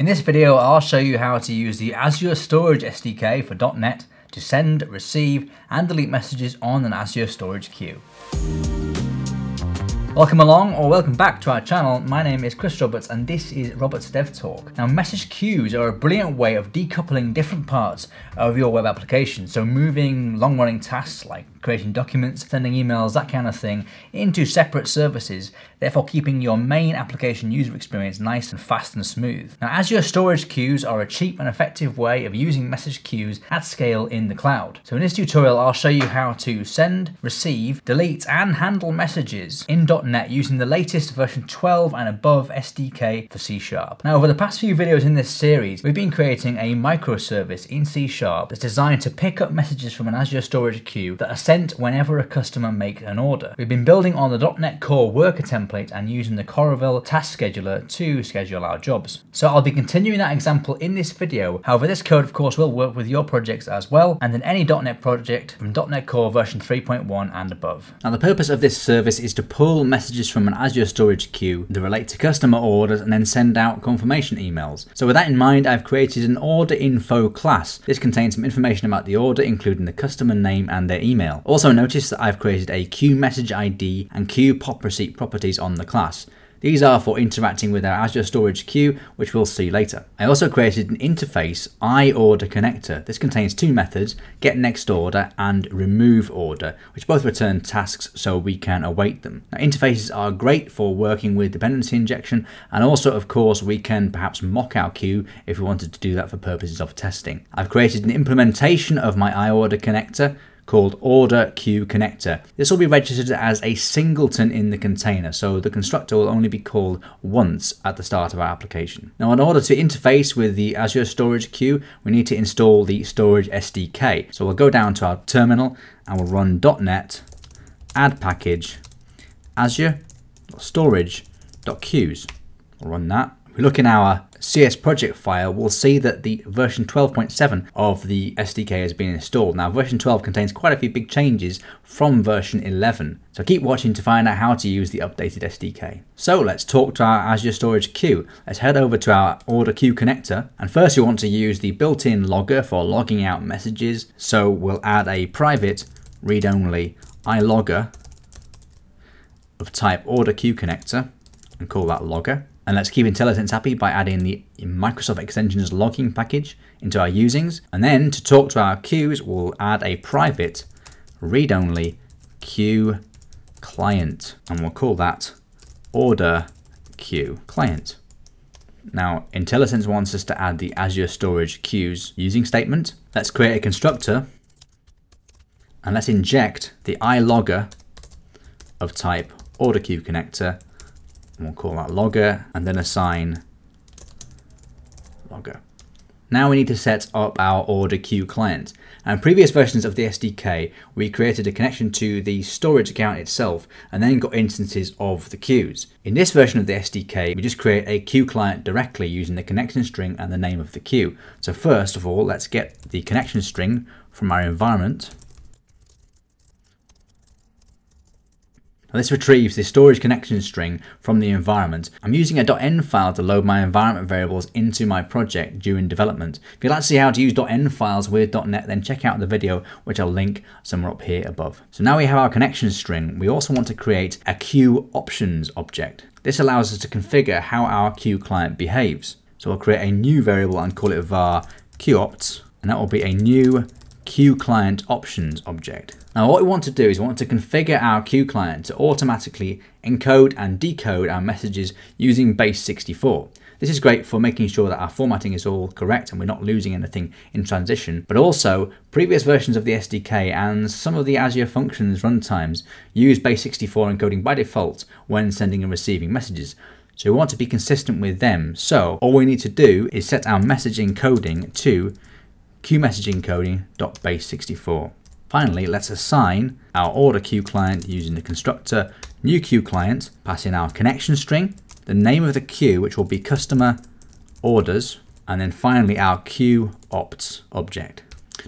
In this video, I'll show you how to use the Azure Storage SDK for .NET to send, receive, and delete messages on an Azure Storage Queue. Welcome along or welcome back to our channel. My name is Chris Roberts and this is Roberts Dev Talk. Now message queues are a brilliant way of decoupling different parts of your web application. So moving long running tasks like creating documents, sending emails, that kind of thing into separate services, therefore keeping your main application user experience nice and fast and smooth. Now Azure Storage Queues are a cheap and effective way of using message queues at scale in the cloud. So in this tutorial I'll show you how to send, receive, delete and handle messages in .NET using the latest version 12 and above SDK for C Sharp. Now over the past few videos in this series, we've been creating a microservice in C Sharp that's designed to pick up messages from an Azure Storage Queue that are sent whenever a customer makes an order. We've been building on the .NET Core worker template and using the Coravel task scheduler to schedule our jobs. So I'll be continuing that example in this video. However, this code of course will work with your projects as well and in any .NET project from .NET Core version 3.1 and above. Now the purpose of this service is to pull messages from an Azure storage queue that relate to customer orders and then send out confirmation emails. So with that in mind, I've created an order info class. This contains some information about the order, including the customer name and their email. Also notice that I've created a queue message ID and queue pop receipt properties on the class. These are for interacting with our Azure Storage Queue, which we'll see later. I also created an interface iOrder connector. This contains two methods, getNextOrder and removeOrder, which both return tasks so we can await them. Now, interfaces are great for working with dependency injection, and also, of course, we can perhaps mock our queue if we wanted to do that for purposes of testing. I've created an implementation of my iOrder connector, called order queue connector. This will be registered as a singleton in the container, so the constructor will only be called once at the start of our application. Now, in order to interface with the Azure Storage Queue, we need to install the Storage SDK. So we'll go down to our terminal and we'll run .NET add package Azure. We'll run that. we look in our CS project file, we'll see that the version 12.7 of the SDK has been installed. Now version 12 contains quite a few big changes from version 11, so keep watching to find out how to use the updated SDK. So let's talk to our Azure Storage Queue. Let's head over to our Order Queue connector, and first you want to use the built-in logger for logging out messages, so we'll add a private read-only iLogger of type Order Queue connector and call that logger. And let's keep IntelliSense happy by adding the Microsoft Extensions logging package into our usings. And then to talk to our queues, we'll add a private read-only queue client. And we'll call that order queue client. Now, IntelliSense wants us to add the Azure Storage Queues using statement. Let's create a constructor and let's inject the iLogger of type order queue connector and we'll call that logger and then assign logger. Now we need to set up our order queue client. And previous versions of the SDK, we created a connection to the storage account itself and then got instances of the queues. In this version of the SDK, we just create a queue client directly using the connection string and the name of the queue. So first of all, let's get the connection string from our environment Now this retrieves the storage connection string from the environment. I'm using a .env file to load my environment variables into my project during development. If you'd like to see how to use .env files with .NET, then check out the video, which I'll link somewhere up here above. So now we have our connection string, we also want to create a queue options object. This allows us to configure how our queue client behaves. So we'll create a new variable and call it var queueopt, and that will be a new queue client options object. Now what we want to do is we want to configure our queue client to automatically encode and decode our messages using base64. This is great for making sure that our formatting is all correct and we're not losing anything in transition, but also previous versions of the SDK and some of the Azure Functions runtimes use base64 encoding by default when sending and receiving messages. So we want to be consistent with them. So all we need to do is set our message encoding to queueMessageEncoding.base64. Finally, let's assign our order queue client using the constructor new queue client, pass in our connection string, the name of the queue, which will be customer orders, and then finally our queue opts object.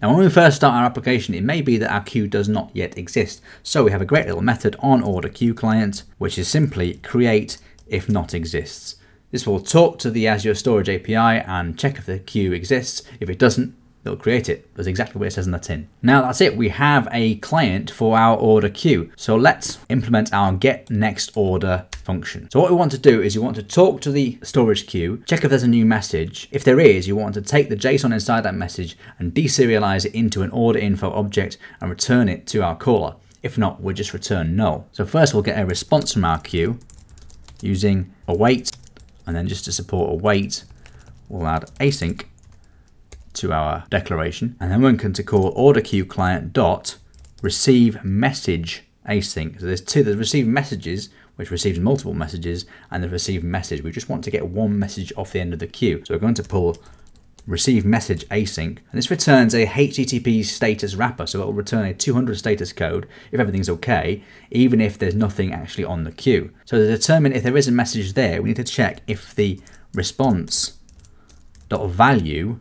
Now when we first start our application, it may be that our queue does not yet exist. So we have a great little method on order queue client, which is simply create if not exists. This will talk to the Azure Storage API and check if the queue exists. If it doesn't, it'll create it. That's exactly what it says in the tin. Now that's it. We have a client for our order queue. So let's implement our get next order function. So what we want to do is you want to talk to the storage queue, check if there's a new message. If there is, you want to take the JSON inside that message and deserialize it into an order info object and return it to our caller. If not, we'll just return null. So first we'll get a response from our queue using await, and then just to support await, we'll add async to our declaration, and then we're going to call order queue client dot receive message async. So there's two, there's receive messages, which receives multiple messages, and the receive message. We just want to get one message off the end of the queue. So we're going to pull receive message async, and this returns a HTTP status wrapper, so it will return a 200 status code if everything's okay, even if there's nothing actually on the queue. So to determine if there is a message there, we need to check if the response dot value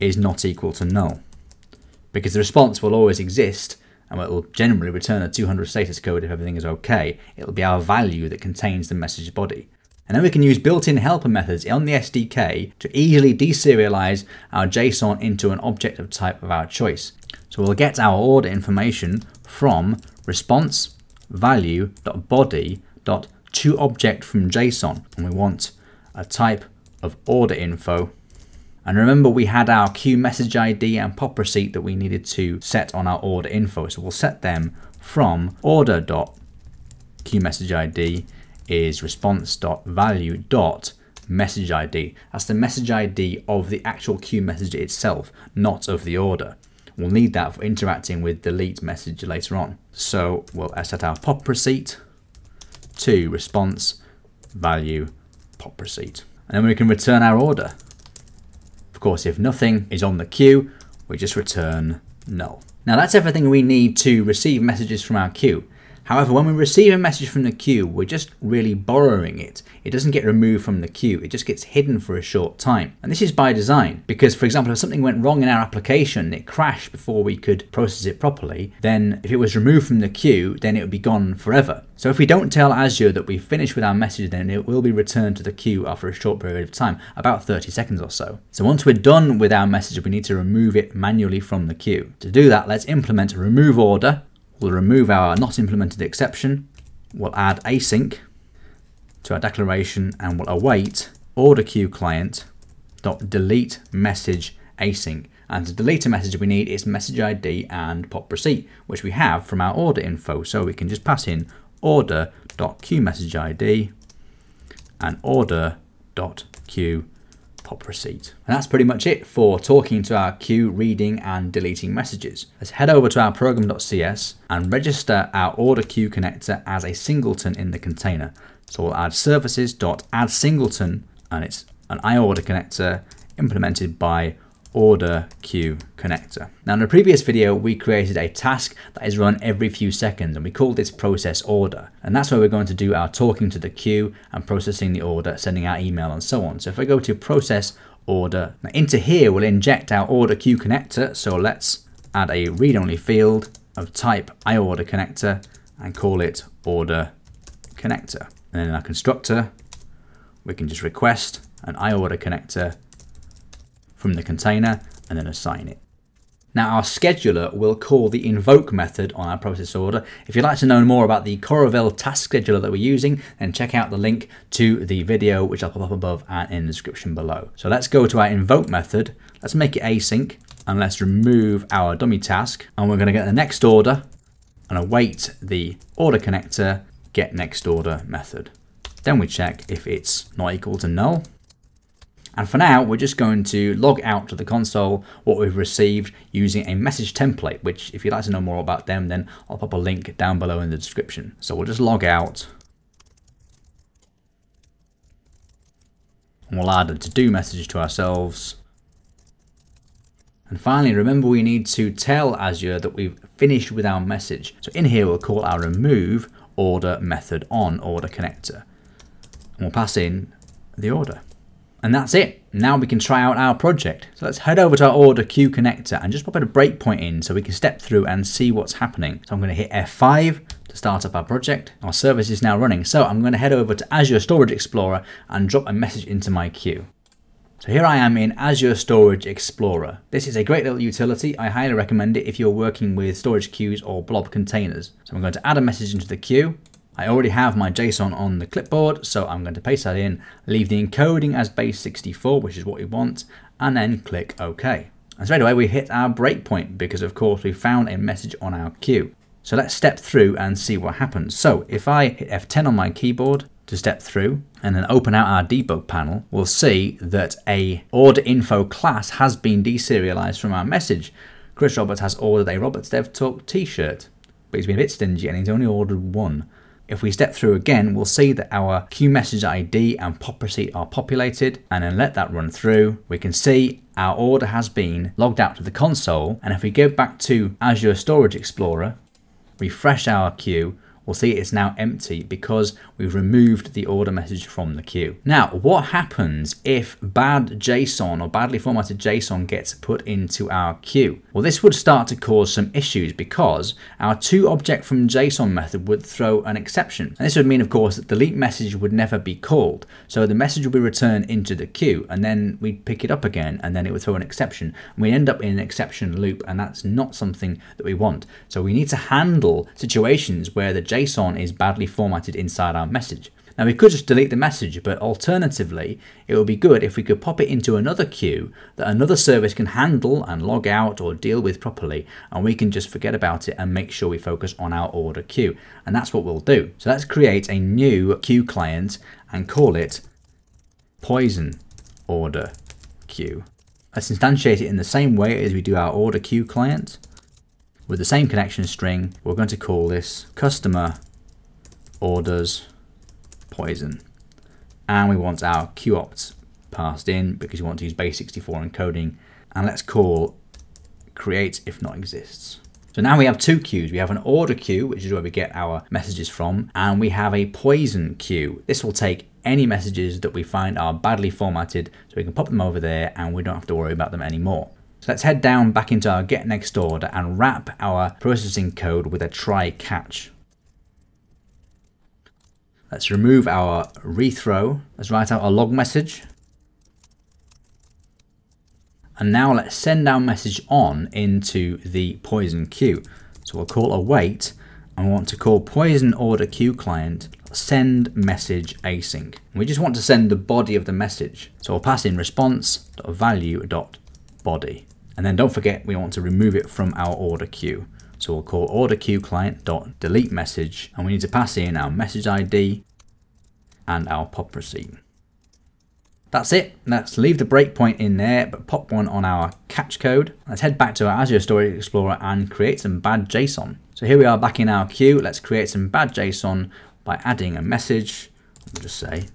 is not equal to null, because the response will always exist and it will generally return a 200 status code if everything is okay. It'll be our value that contains the message body. And then we can use built-in helper methods on the SDK to easily deserialize our JSON into an object of type of our choice. So we'll get our order information from response value.body.toObject from JSON. And we want a type of order info. And remember we had our queue message ID and pop receipt that we needed to set on our order info. So we'll set them from order.queueMessageID is response.value.message ID. That's the message ID of the actual queue message itself, not of the order. We'll need that for interacting with delete message later on. So we'll set our pop receipt to response value pop receipt. And then we can return our order. Course, if nothing is on the queue, we just return null. Now that's everything we need to receive messages from our queue. However, when we receive a message from the queue, we're just really borrowing it. It doesn't get removed from the queue, it just gets hidden for a short time. And this is by design, because for example, if something went wrong in our application, it crashed before we could process it properly, then if it was removed from the queue, then it would be gone forever. So if we don't tell Azure that we've finished with our message, then it will be returned to the queue after a short period of time, about 30 seconds or so. So once we're done with our message, we need to remove it manually from the queue. To do that, let's implement remove order We'll remove our not implemented exception. We'll add async to our declaration and we'll await order queue client dot delete message async. And to delete a message we need is message ID and pop receipt, which we have from our order info. So we can just pass in order dot queue message ID and order pop receipt. And that's pretty much it for talking to our queue, reading and deleting messages. Let's head over to our program.cs and register our order queue connector as a singleton in the container. So we'll add services.addSingleton and it's an iOrder connector implemented by order queue connector. Now in the previous video, we created a task that is run every few seconds and we called this process order. And that's where we're going to do our talking to the queue and processing the order, sending our email and so on. So if I go to process order, now into here, we'll inject our order queue connector. So let's add a read-only field of type iOrder connector and call it order connector. And then in our constructor, we can just request an iOrder connector from the container and then assign it. Now our scheduler will call the invoke method on our process order. If you'd like to know more about the Coravel task scheduler that we're using, then check out the link to the video, which I'll pop up above and in the description below. So let's go to our invoke method. Let's make it async and let's remove our dummy task. And we're gonna get the next order and await the order connector get next order method. Then we check if it's not equal to null and for now, we're just going to log out to the console what we've received using a message template, which if you'd like to know more about them, then I'll pop a link down below in the description. So we'll just log out. And we'll add a to-do message to ourselves. And finally, remember we need to tell Azure that we've finished with our message. So in here, we'll call our remove order method on order connector. And we'll pass in the order. And that's it. Now we can try out our project. So let's head over to our order queue connector and just pop a breakpoint in so we can step through and see what's happening. So I'm going to hit F5 to start up our project. Our service is now running. So I'm going to head over to Azure Storage Explorer and drop a message into my queue. So here I am in Azure Storage Explorer. This is a great little utility. I highly recommend it if you're working with storage queues or blob containers. So I'm going to add a message into the queue. I already have my JSON on the clipboard, so I'm going to paste that in, leave the encoding as base64, which is what we want, and then click OK. And straight away we hit our breakpoint because of course we found a message on our queue. So let's step through and see what happens. So if I hit F10 on my keyboard to step through and then open out our debug panel, we'll see that a order info class has been deserialized from our message. Chris Roberts has ordered a Roberts Dev Talk t-shirt, but he's been a bit stingy and he's only ordered one. If we step through again, we'll see that our queue message ID and pop receipt are populated and then let that run through. We can see our order has been logged out to the console. And if we go back to Azure Storage Explorer, refresh our queue, we'll see it's now empty because we've removed the order message from the queue. Now, what happens if bad JSON or badly formatted JSON gets put into our queue? Well, this would start to cause some issues because our to object from JSON method would throw an exception. And this would mean, of course, that delete message would never be called. So the message would be returned into the queue and then we'd pick it up again and then it would throw an exception. And we end up in an exception loop and that's not something that we want. So we need to handle situations where the JSON is badly formatted inside our message. Now we could just delete the message, but alternatively, it would be good if we could pop it into another queue that another service can handle and log out or deal with properly, and we can just forget about it and make sure we focus on our order queue. And that's what we'll do. So let's create a new queue client and call it poison order queue. Let's instantiate it in the same way as we do our order queue client. With the same connection string, we're going to call this customer orders poison. And we want our QOpt passed in because we want to use base64 encoding. And let's call create if not exists. So now we have two queues. We have an order queue, which is where we get our messages from, and we have a poison queue. This will take any messages that we find are badly formatted, so we can pop them over there and we don't have to worry about them anymore. So let's head down back into our get next order and wrap our processing code with a try catch. Let's remove our rethrow. Let's write out a log message. And now let's send our message on into the poison queue. So we'll call await and we want to call poison order queue client send message async. We just want to send the body of the message. So we'll pass in response value dot body. And then don't forget we want to remove it from our order queue. So we'll call order queue client dot delete message and we need to pass in our message ID and our pop receipt. That's it. Let's leave the breakpoint in there, but pop one on our catch code. Let's head back to our Azure Storage Explorer and create some bad JSON. So here we are back in our queue. Let's create some bad JSON by adding a message. We'll just say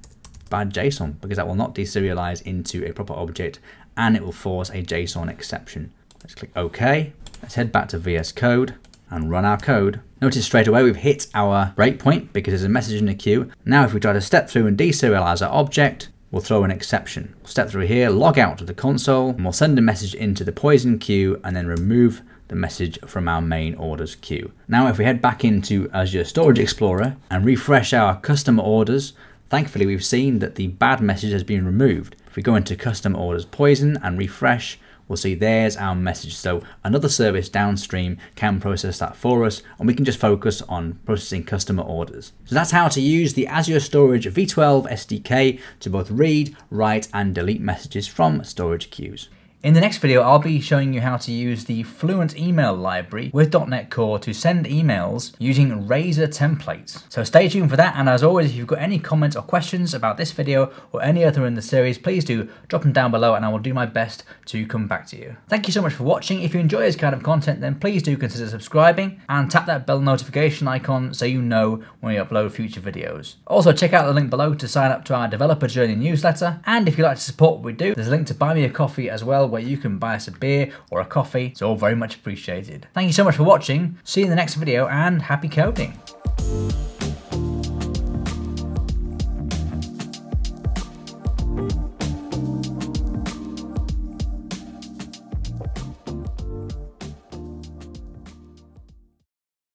bad JSON because that will not deserialize into a proper object and it will force a JSON exception. Let's click OK. Let's head back to VS Code and run our code. Notice straight away we've hit our breakpoint because there's a message in the queue. Now if we try to step through and deserialize our object, we'll throw an exception. We'll step through here, log out to the console, and we'll send a message into the poison queue and then remove the message from our main orders queue. Now if we head back into Azure Storage Explorer and refresh our customer orders, thankfully we've seen that the bad message has been removed. If we go into custom orders poison and refresh, we'll see there's our message. So another service downstream can process that for us and we can just focus on processing customer orders. So that's how to use the Azure Storage V12 SDK to both read, write and delete messages from storage queues. In the next video, I'll be showing you how to use the Fluent email library with .NET Core to send emails using Razor templates. So stay tuned for that, and as always, if you've got any comments or questions about this video or any other in the series, please do drop them down below and I will do my best to come back to you. Thank you so much for watching. If you enjoy this kind of content, then please do consider subscribing and tap that bell notification icon so you know when we upload future videos. Also, check out the link below to sign up to our Developer Journey newsletter, and if you'd like to support what we do, there's a link to buy me a coffee as well where you can buy us a beer or a coffee. It's all very much appreciated. Thank you so much for watching. See you in the next video and happy coding.